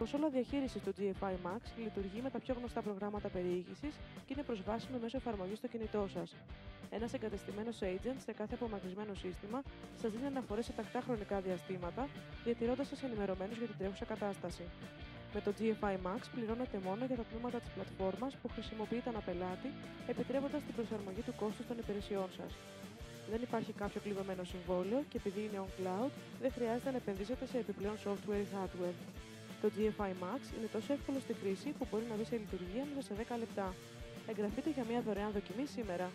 κονσόλα διαχείρισης του GFI Max λειτουργεί με τα πιο γνωστά προγράμματα περιήγησης και είναι προσβάσιμο μέσω εφαρμογής στο κινητό σας. Ένας εγκατεστημένος agent σε κάθε απομακρυσμένο σύστημα σας δίνει αναφορές σε τακτά χρονικά διαστήματα, διατηρώντας σας ενημερωμένους για την τρέχουσα κατάσταση. Με το GFI Max πληρώνετε μόνο για τα τμήματα της πλατφόρμας που χρησιμοποιείτε αναπελάτη, επιτρέποντας την προσαρμογή του κόστους των υπηρεσιών σας. Δεν υπάρχει κάποιο κλειδωμένο συμβόλαιο και επειδή είναι on cloud, δεν χρειάζεται να επενδύσετε σε επιπλέον software ή hardware. Το GFI Max είναι τόσο εύκολο στη χρήση που μπορεί να μπει σε λειτουργία μέσα σε 10 λεπτά. Εγγραφείτε για μια δωρεάν δοκιμή σήμερα.